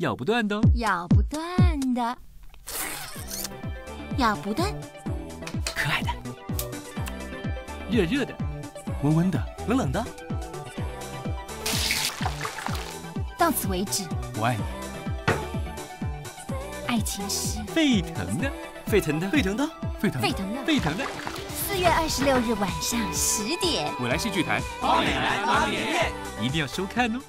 咬不断的，咬不断的，咬不断。可爱的，热热的，温温的，冷冷的。到此为止。我爱你。爱情是沸腾的，沸腾的，沸腾的，沸腾，沸腾的，沸腾的。四月二十六日晚上十点，我来戏剧台，包美来，包你艳，一定要收看哦。